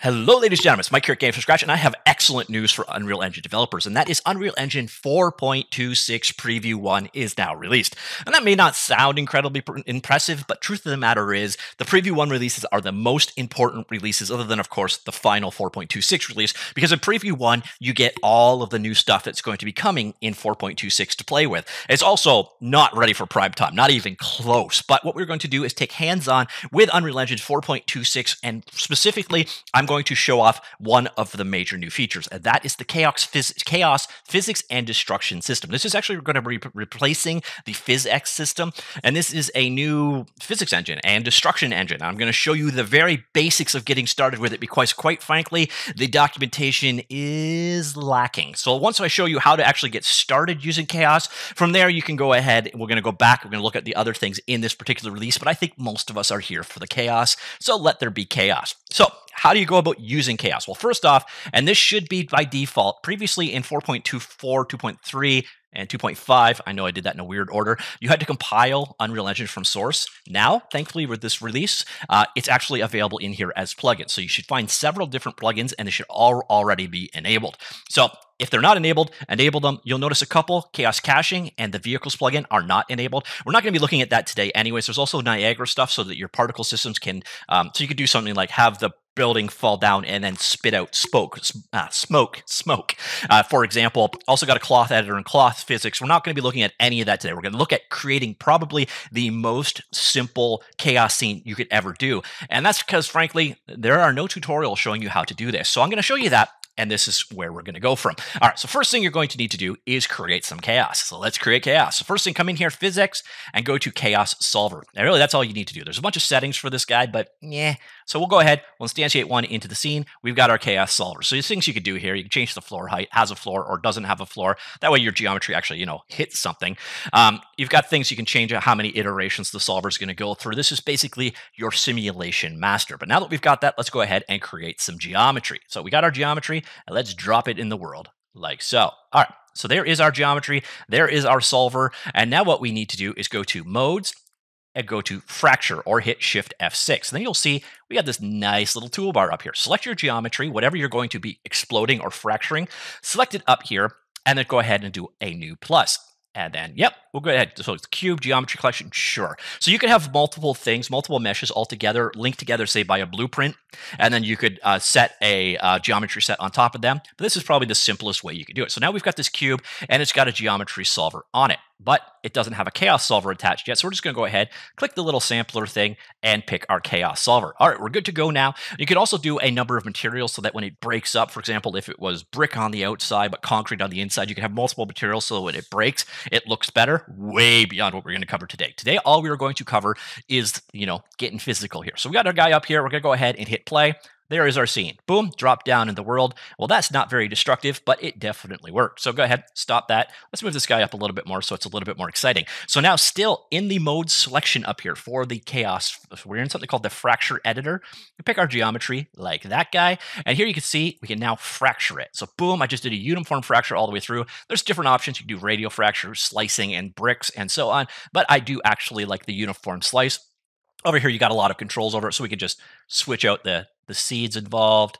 Hello, ladies and gentlemen. It's Mike here at Games from Scratch, and I have excellent news for Unreal Engine developers, and that is Unreal Engine 4.26 Preview 1 is now released. And that may not sound incredibly pr- impressive, but truth of the matter is, the Preview 1 releases are the most important releases, other than, of course, the final 4.26 release, because in Preview 1, you get all of the new stuff that's going to be coming in 4.26 to play with. It's also not ready for prime time, not even close. But what we're going to do is take hands on with Unreal Engine 4.26, and specifically, I'm going to show off one of the major new features, and that is the chaos, phys- chaos physics and destruction system. This is actually going to be replacing the PhysX system, and this is a new physics engine and destruction engine. I'm going to show you the very basics of getting started with it because, quite frankly, the documentation is lacking. So once I show you how to actually get started using chaos, from there you can go ahead. We're going to go back. We're going to look at the other things in this particular release, but I think most of us are here for the chaos. So let there be chaos. So how do you go about using chaos? Well, first off, and this should be by default, previously in 4.24, 2.3, and 2.5, I know I did that in a weird order, you had to compile Unreal Engine from source. Now, thankfully, with this release, uh, it's actually available in here as plugins. So you should find several different plugins and they should all already be enabled. So if they're not enabled, enable them. You'll notice a couple, Chaos Caching and the Vehicles plugin are not enabled. We're not going to be looking at that today anyways. There's also Niagara stuff so that your particle systems can, um, so you could do something like have the building fall down and then spit out smoke, uh, smoke, smoke. Uh, for example, also got a cloth editor and cloth physics. We're not going to be looking at any of that today. We're going to look at creating probably the most simple chaos scene you could ever do. And that's because, frankly, there are no tutorials showing you how to do this. So I'm going to show you that and this is where we're going to go from. All right, so first thing you're going to need to do is create some chaos. So let's create chaos. So first thing, come in here, physics, and go to chaos solver. And really, that's all you need to do. There's a bunch of settings for this guy, but yeah. So we'll go ahead, we'll instantiate one into the scene. We've got our chaos solver. So these things you could do here, you can change the floor height, has a floor or doesn't have a floor. That way your geometry actually, you know, hits something. Um, you've got things you can change how many iterations the solver is going to go through. This is basically your simulation master. But now that we've got that, let's go ahead and create some geometry. So we got our geometry and let's drop it in the world like so. All right, so there is our geometry, there is our solver, and now what we need to do is go to modes and go to fracture or hit shift F6. And then you'll see we got this nice little toolbar up here. Select your geometry, whatever you're going to be exploding or fracturing, select it up here, and then go ahead and do a new plus. And then, yep, we'll go ahead. So it's cube geometry collection, sure. So you could have multiple things, multiple meshes all together, linked together, say by a blueprint, and then you could uh, set a uh, geometry set on top of them. But this is probably the simplest way you could do it. So now we've got this cube, and it's got a geometry solver on it but it doesn't have a chaos solver attached yet. So we're just going to go ahead, click the little sampler thing, and pick our chaos solver. All right, we're good to go now. You can also do a number of materials so that when it breaks up, for example, if it was brick on the outside but concrete on the inside, you can have multiple materials so when it breaks, it looks better, way beyond what we're going to cover today. Today, all we are going to cover is, you know, getting physical here. So we got our guy up here. We're going to go ahead and hit play. There is our scene. Boom, drop down in the world. Well, that's not very destructive, but it definitely worked. So go ahead, stop that. Let's move this guy up a little bit more so it's a little bit more exciting. So now still in the mode selection up here for the chaos, we're in something called the fracture editor. We pick our geometry like that guy. And here you can see we can now fracture it. So boom, I just did a uniform fracture all the way through. There's different options. You can do radial fracture, slicing, and bricks, and so on. But I do actually like the uniform slice. Over here, you got a lot of controls over it, so we could just switch out the the seeds involved.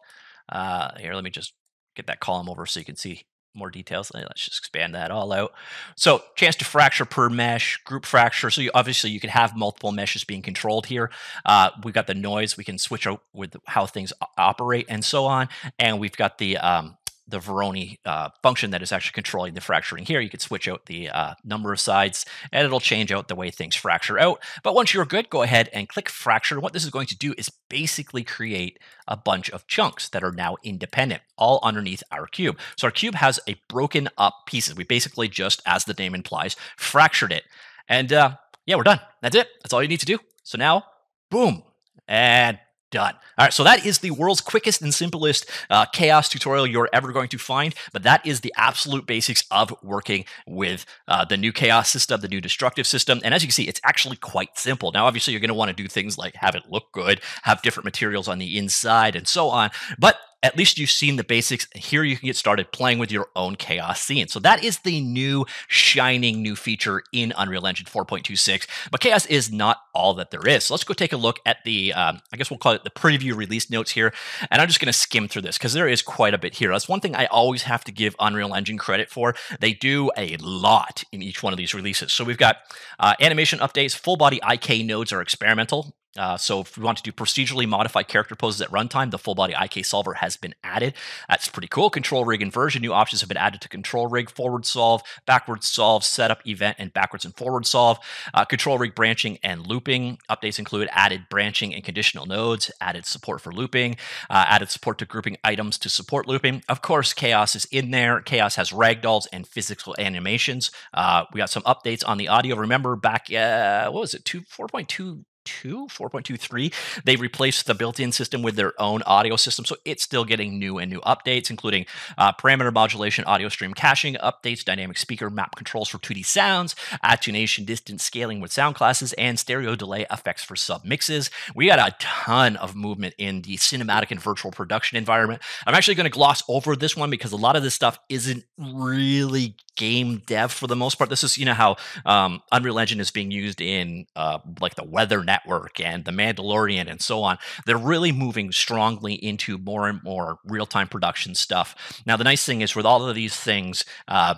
Uh, here, let me just get that column over so you can see more details. Let's just expand that all out. So chance to fracture per mesh, group fracture. So you, obviously you can have multiple meshes being controlled here. Uh, we've got the noise. We can switch out with how things operate and so on. And we've got the um, the Voronoi uh, function that is actually controlling the fracturing here. You could switch out the uh, number of sides and it'll change out the way things fracture out. But once you're good, go ahead and click fracture. What this is going to do is basically create a bunch of chunks that are now independent, all underneath our cube. So our cube has a broken up pieces. We basically just, as the name implies, fractured it. And uh, yeah, we're done. That's it. That's all you need to do. So now, boom, and Done. All right, so that is the world's quickest and simplest uh, chaos tutorial you're ever going to find, but that is the absolute basics of working with uh, the new chaos system, the new destructive system. And as you can see, it's actually quite simple. Now, obviously, you're going to want to do things like have it look good, have different materials on the inside, and so on. But at least you've seen the basics. Here you can get started playing with your own chaos scene. So that is the new shining new feature in Unreal Engine 4.26. But chaos is not all that there is. So let's go take a look at the, um, I guess we'll call it the preview release notes here. And I'm just going to skim through this because there is quite a bit here. That's one thing I always have to give Unreal Engine credit for. They do a lot in each one of these releases. So we've got uh, animation updates, full body IK nodes are experimental. Uh, so if we want to do procedurally modified character poses at runtime, the full body IK solver has been added. That's pretty cool. Control rig inversion, new options have been added to control rig, forward solve, backwards solve, setup event, and backwards and forward solve. Uh, control rig branching and looping updates include added branching and conditional nodes, added support for looping, uh, added support to grouping items to support looping. Of course, Chaos is in there. Chaos has ragdolls and physical animations. Uh, we got some updates on the audio. Remember back, uh, what was it, two, 4.2 4.23 they replaced the built-in system with their own audio system so it's still getting new and new updates including uh, parameter modulation audio stream caching updates dynamic speaker map controls for 2d sounds attenuation distance scaling with sound classes and stereo delay effects for sub mixes. We got a ton of movement in the cinematic and virtual production environment. I'm actually going to gloss over this one because a lot of this stuff isn't really game dev for the most part. This is you know how um, unreal engine is being used in uh, like the weather net Network and The Mandalorian and so on, they're really moving strongly into more and more real time production stuff. Now, the nice thing is with all of these things, uh,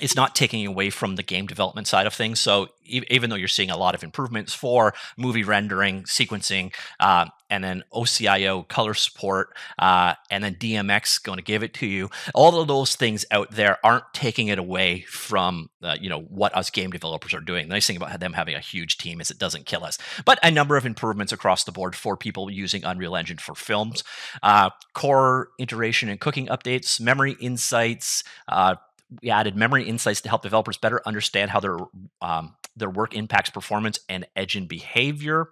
it's not taking away from the game development side of things. So even though you're seeing a lot of improvements for movie rendering, sequencing, uh, and then OCIO color support, uh, and then DMX going to give it to you, all of those things out there aren't taking it away from uh, you know what us game developers are doing. The nice thing about them having a huge team is it doesn't kill us. But a number of improvements across the board for people using Unreal Engine for films, uh, core iteration and cooking updates, memory insights uh, we added memory insights to help developers better understand how their um, their work impacts performance and engine behavior.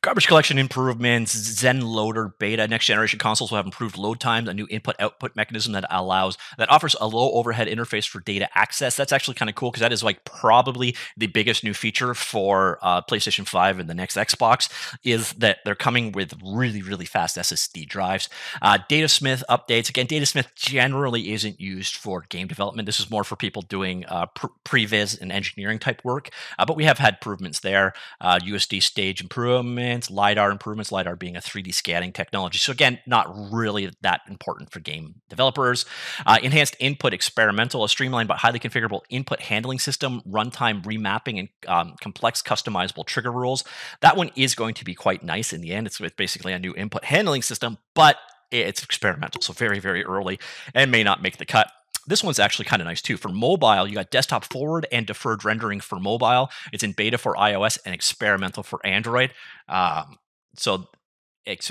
Garbage collection improvements, Zen Loader beta. Next generation consoles will have improved load times, a new input output mechanism that allows that offers a low overhead interface for data access. That's actually kind of cool because that is like probably the biggest new feature for uh, PlayStation 5 and the next Xbox is that they're coming with really, really fast SSD drives. Uh, Datasmith updates. Again, Datasmith generally isn't used for game development. This is more for people doing uh, previs and engineering type work, uh, but we have had improvements there. USD uh, stage improvement improvements, LiDAR improvements, LiDAR being a 3D scanning technology. So, again, not really that important for game developers. Uh, enhanced input experimental, a streamlined but highly configurable input handling system, runtime remapping, and um, complex customizable trigger rules. That one is going to be quite nice in the end. It's basically a new input handling system, but it's experimental, so very, very early and may not make the cut. This one's actually kind of nice too. For mobile, you got desktop forward and deferred rendering for mobile. It's in beta for iOS and experimental for Android. Um, so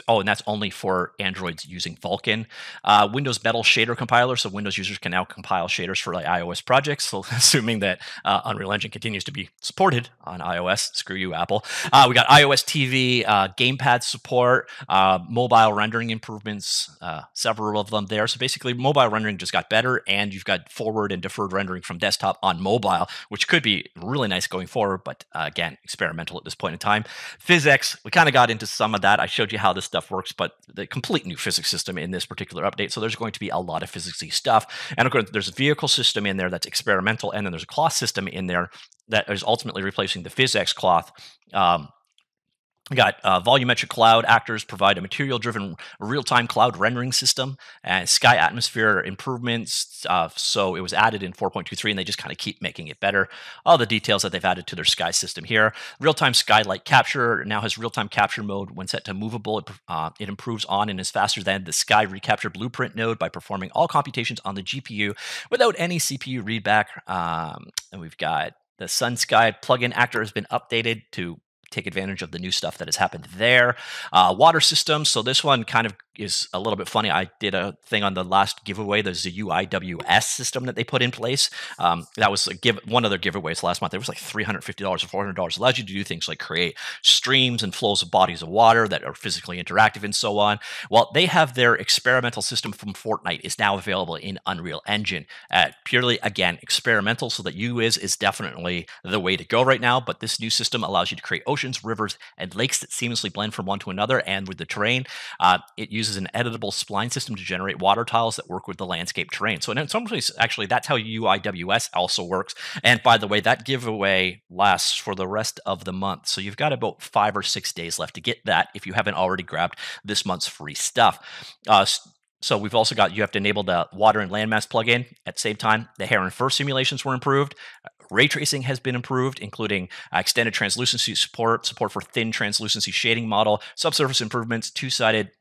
oh, and that's only for Androids using Vulkan. Uh, Windows Metal Shader Compiler, so Windows users can now compile shaders for like iOS projects. So, assuming that uh, Unreal Engine continues to be supported on iOS, screw you, Apple. Uh, we got iOS TV, uh, gamepad support, uh, mobile rendering improvements, uh, several of them there. So basically, mobile rendering just got better, and you've got forward and deferred rendering from desktop on mobile, which could be really nice going forward. But again, experimental at this point in time. PhysX, we kind of got into some of that. I showed you how this stuff works, but the complete new physics system in this particular update. So there's going to be a lot of physicsy stuff. And of course, there's a vehicle system in there that's experimental, and then there's a cloth system in there that is ultimately replacing the PhysX cloth. Um, we got uh, volumetric cloud actors provide a material driven real time cloud rendering system and sky atmosphere improvements. Uh, so it was added in 4.23 and they just kind of keep making it better. All the details that they've added to their sky system here. Real time skylight capture now has real time capture mode when set to movable. It, uh, it improves on and is faster than the sky recapture blueprint node by performing all computations on the GPU without any CPU readback. Um, and we've got the Sun Sky plugin actor has been updated to take advantage of the new stuff that has happened there. Uh, water systems. So this one kind of is a little bit funny. I did a thing on the last giveaway. There's a UIWS system that they put in place. Um, that was a give one of their giveaways last month. It was like three hundred fifty dollars or four hundred dollars. Allows you to do things like create streams and flows of bodies of water that are physically interactive and so on. Well, they have their experimental system from Fortnite is now available in Unreal Engine. Uh, purely again experimental, so that UIS is is definitely the way to go right now. But this new system allows you to create oceans, rivers, and lakes that seamlessly blend from one to another. And with the terrain, uh, it uses an editable spline system to generate water tiles that work with the landscape terrain. So in some ways, actually, that's how UIWS also works. And by the way, that giveaway lasts for the rest of the month. So you've got about five or six days left to get that if you haven't already grabbed this month's free stuff. Uh, so we've also got you have to enable the water and landmass plugin at the same time. The hair and fur simulations were improved. Ray tracing has been improved, including uh, extended translucency support, support for thin translucency shading model, subsurface improvements, two-sided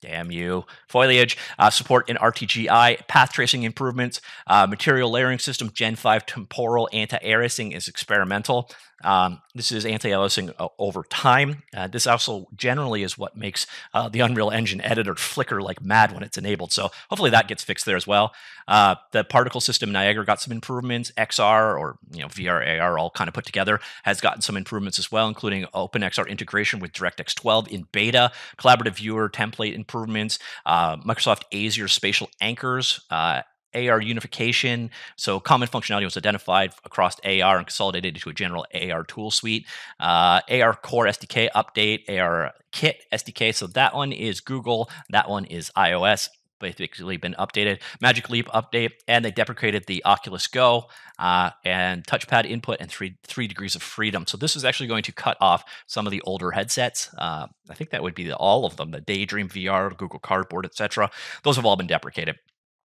Damn you. Foliage, uh, support in RTGI, path tracing improvements, uh, material layering system, Gen 5 temporal anti-aliasing is experimental. Um, this is anti-aliasing uh, over time. Uh, this also generally is what makes uh, the Unreal Engine editor flicker like mad when it's enabled. So hopefully that gets fixed there as well. Uh, the particle system Niagara got some improvements. XR or you know VR AR all kind of put together has gotten some improvements as well, including OpenXR integration with DirectX 12 in beta, collaborative viewer template improvements, uh, Microsoft Azure spatial anchors. Uh, AR unification. So common functionality was identified across AR and consolidated into a general AR tool suite. Uh, AR Core SDK update, AR Kit SDK. So that one is Google. That one is iOS. Basically been updated. Magic Leap update, and they deprecated the Oculus Go uh, and touchpad input and three three degrees of freedom. So this is actually going to cut off some of the older headsets. Uh, I think that would be the, all of them: the Daydream VR, Google Cardboard, etc. Those have all been deprecated.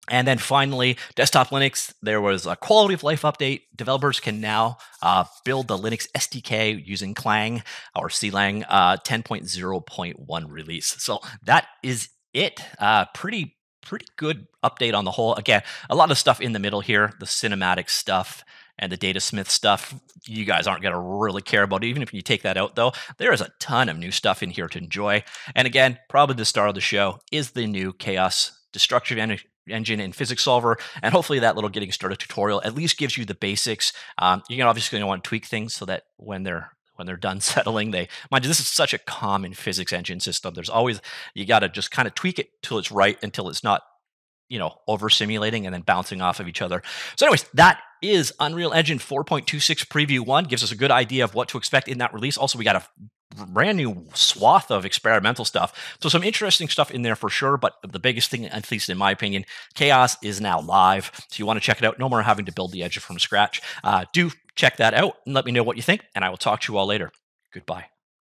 And then finally, desktop Linux, there was a quality of life update. Developers can now uh, build the Linux SDK using Clang or CLang uh, 10.0.1 release. So that is it. Uh, pretty, pretty good update on the whole. Again, a lot of stuff in the middle here, the cinematic stuff and the Datasmith stuff, you guys aren't going to really care about. Even if you take that out, though, there is a ton of new stuff in here to enjoy. And again, probably the star of the show is the new Chaos Destructive engine and physics solver and hopefully that little getting started tutorial at least gives you the basics um, you're obviously going to want to tweak things so that when they're when they're done settling they mind you this is such a common physics engine system. There's always you got to just kind of tweak it till it's right until it's not you know over simulating and then bouncing off of each other. So anyways that is unreal engine 4.26 preview 1 gives us a good idea of what to expect in that release. Also we got a brand new swath of experimental stuff. So some interesting stuff in there for sure. But the biggest thing, at least in my opinion, Chaos is now live. So you want to check it out. No more having to build the edge from scratch. Uh, do check that out and let me know what you think. And I will talk to you all later. Goodbye.